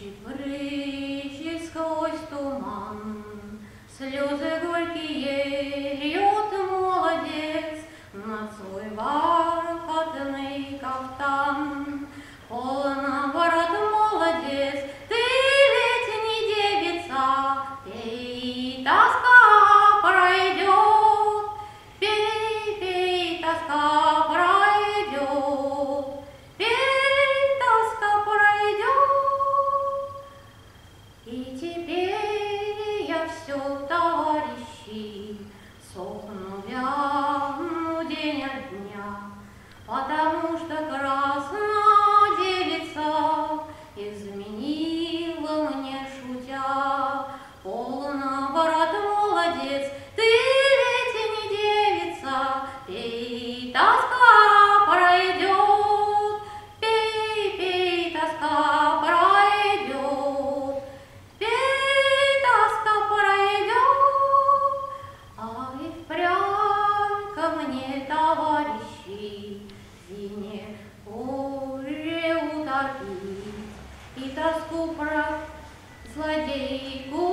Мчит брыщи сквозь туман, Слезы горькие льет молодец На свой бархатный кафтан. Полно, ворот молодец, ты ведь не девица, Пей, тоска пройдет, пей, пей, тоска Сохну, вяну день от дня, потому что край тени горе утопить и тоску про злодейку